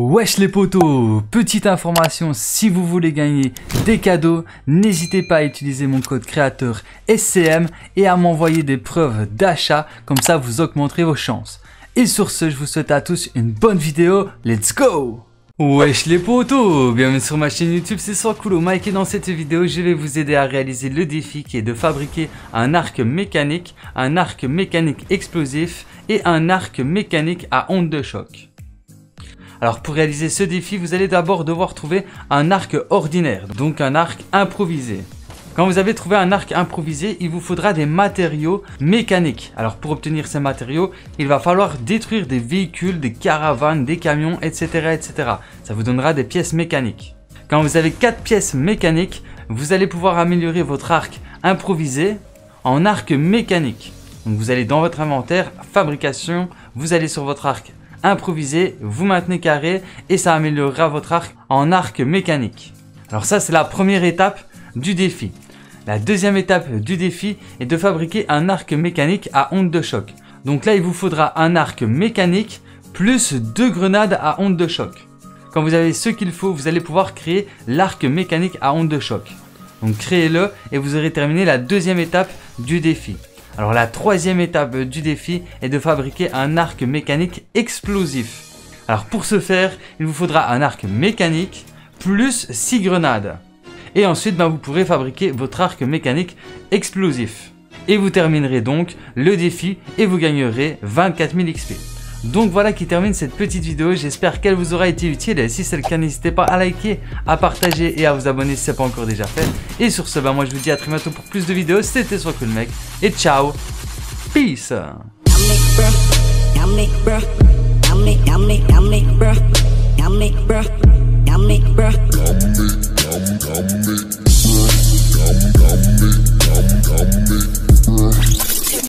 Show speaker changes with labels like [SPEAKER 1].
[SPEAKER 1] Wesh les potos Petite information, si vous voulez gagner des cadeaux, n'hésitez pas à utiliser mon code créateur SCM et à m'envoyer des preuves d'achat, comme ça vous augmenterez vos chances. Et sur ce, je vous souhaite à tous une bonne vidéo, let's go Wesh les potos Bienvenue sur ma chaîne YouTube, c'est Cool Mike et dans cette vidéo, je vais vous aider à réaliser le défi qui est de fabriquer un arc mécanique, un arc mécanique explosif et un arc mécanique à onde de choc. Alors pour réaliser ce défi, vous allez d'abord devoir trouver un arc ordinaire, donc un arc improvisé. Quand vous avez trouvé un arc improvisé, il vous faudra des matériaux mécaniques. Alors pour obtenir ces matériaux, il va falloir détruire des véhicules, des caravanes, des camions, etc. etc. Ça vous donnera des pièces mécaniques. Quand vous avez 4 pièces mécaniques, vous allez pouvoir améliorer votre arc improvisé en arc mécanique. Donc vous allez dans votre inventaire, fabrication, vous allez sur votre arc improvisé, vous maintenez carré et ça améliorera votre arc en arc mécanique. Alors ça c'est la première étape du défi. La deuxième étape du défi est de fabriquer un arc mécanique à onde de choc. Donc là il vous faudra un arc mécanique plus deux grenades à onde de choc. Quand vous avez ce qu'il faut, vous allez pouvoir créer l'arc mécanique à onde de choc. Donc créez-le et vous aurez terminé la deuxième étape du défi. Alors la troisième étape du défi est de fabriquer un arc mécanique explosif. Alors pour ce faire, il vous faudra un arc mécanique plus 6 grenades. Et ensuite, ben, vous pourrez fabriquer votre arc mécanique explosif. Et vous terminerez donc le défi et vous gagnerez 24 000 XP. Donc voilà qui termine cette petite vidéo, j'espère qu'elle vous aura été utile et si c'est le cas n'hésitez pas à liker, à partager et à vous abonner si ce n'est pas encore déjà fait. Et sur ce, bah moi je vous dis à très bientôt pour plus de vidéos, c'était soit CoolMec et ciao, peace